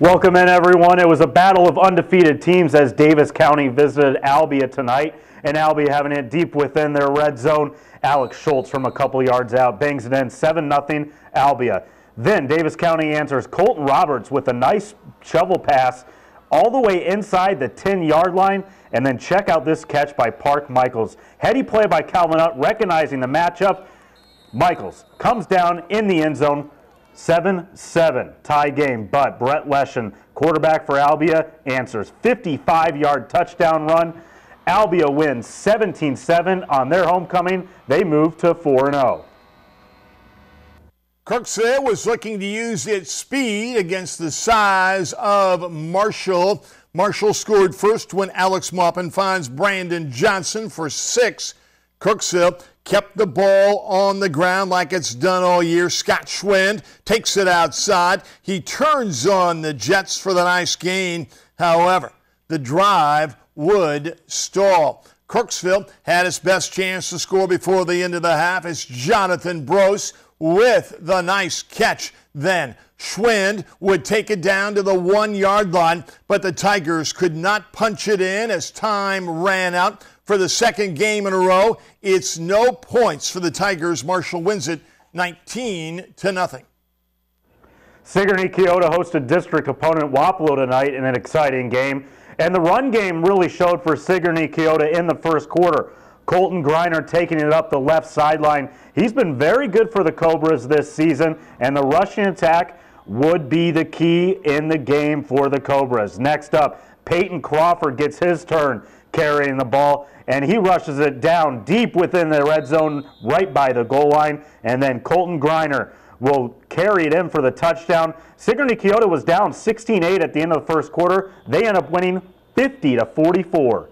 Welcome in, everyone. It was a battle of undefeated teams as Davis County visited Albia tonight, and Albia having it deep within their red zone. Alex Schultz from a couple yards out bangs it in 7 0 Albia. Then Davis County answers Colton Roberts with a nice shovel pass all the way inside the 10 yard line. And then check out this catch by Park Michaels. Heady play by Calvin Up, recognizing the matchup. Michaels comes down in the end zone, 7-7 tie game, but Brett Leshen, quarterback for Albia, answers 55-yard touchdown run. Albia wins 17-7 on their homecoming. They move to 4-0. Kirksville was looking to use its speed against the size of Marshall. Marshall scored first when Alex Maupin finds Brandon Johnson for six. Kirksville kept the ball on the ground like it's done all year. Scott Schwind takes it outside. He turns on the Jets for the nice gain. However, the drive would stall. Kirksville had its best chance to score before the end of the half. It's Jonathan Brose with the nice catch then. Schwind would take it down to the one yard line, but the Tigers could not punch it in as time ran out for the second game in a row. It's no points for the Tigers. Marshall wins it 19 to nothing. Sigourney Keota hosted district opponent Wapello tonight in an exciting game. And the run game really showed for Sigourney Keota in the first quarter. Colton Griner taking it up the left sideline. He's been very good for the Cobras this season, and the rushing attack would be the key in the game for the Cobras. Next up, Peyton Crawford gets his turn carrying the ball, and he rushes it down deep within the red zone right by the goal line. And then Colton Griner will carry it in for the touchdown. Sigourney Keota was down 16-8 at the end of the first quarter. They end up winning 50 to 44.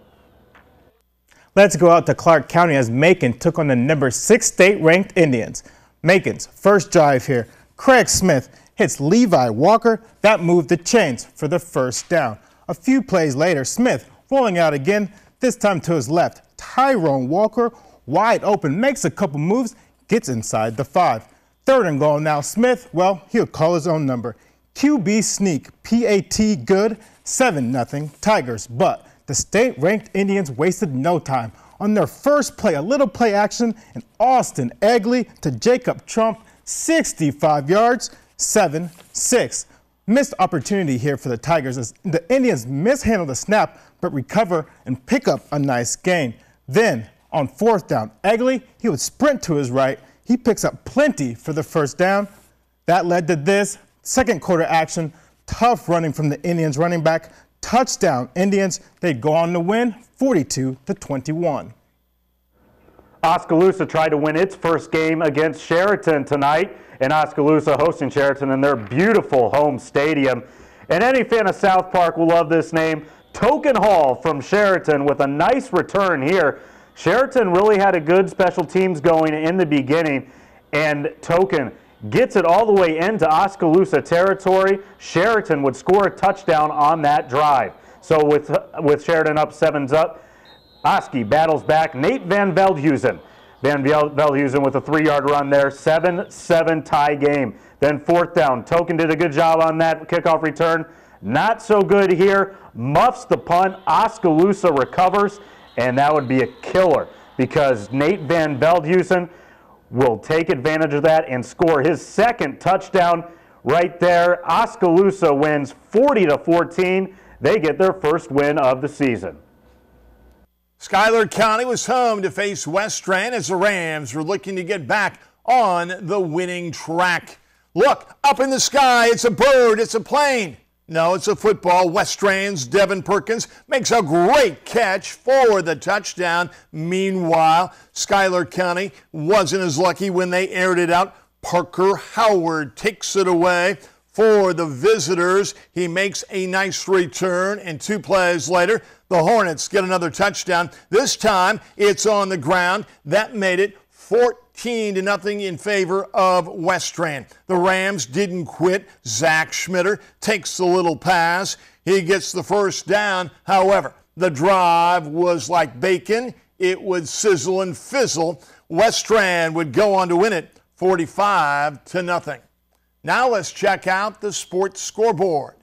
Let's go out to Clark County as Macon took on the number six state-ranked Indians. Macon's first drive here. Craig Smith hits Levi Walker. That moved the chains for the first down. A few plays later, Smith rolling out again, this time to his left. Tyrone Walker, wide open, makes a couple moves, gets inside the five. Third and goal now. Smith, well, he'll call his own number. QB sneak, PAT good, 7 0 Tigers. But the state ranked Indians wasted no time. On their first play, a little play action, and Austin Egley to Jacob Trump, 65 yards, 7 6. Missed opportunity here for the Tigers as the Indians mishandle the snap, but recover and pick up a nice gain. Then, on fourth down, Egley, he would sprint to his right. He picks up plenty for the first down. That led to this second quarter action. Tough running from the Indians running back. Touchdown Indians. They go on to win 42 to 21. Oskaloosa tried to win its first game against Sheraton tonight, and Oskaloosa hosting Sheraton in their beautiful home stadium. And any fan of South Park will love this name. Token Hall from Sheraton with a nice return here. Sheraton really had a good special teams going in the beginning, and Token gets it all the way into Oskaloosa territory. Sheraton would score a touchdown on that drive. So with, with Sheraton up sevens up, Oski battles back. Nate Van Veldhuizen. Van Veldhuizen with a three-yard run there. 7-7 tie game. Then fourth down. Token did a good job on that kickoff return. Not so good here. Muffs the punt. Oskaloosa recovers, and that would be a killer because Nate Van Veldhuizen will take advantage of that and score his second touchdown right there. Oskaloosa wins 40 to 14. They get their first win of the season. Schuyler County was home to face Westran as the Rams were looking to get back on the winning track. Look, up in the sky, it's a bird, it's a plane. No, it's a football. Westran's Devin Perkins makes a great catch for the touchdown. Meanwhile, Schuyler County wasn't as lucky when they aired it out. Parker Howard takes it away for the visitors. He makes a nice return, and two plays later, the Hornets get another touchdown. This time, it's on the ground. That made it 14. 14 to nothing in favor of Westran. The Rams didn't quit. Zach Schmitter takes the little pass. He gets the first down. However, the drive was like bacon. It would sizzle and fizzle. Westran would go on to win it 45 to nothing. Now let's check out the sports scoreboard.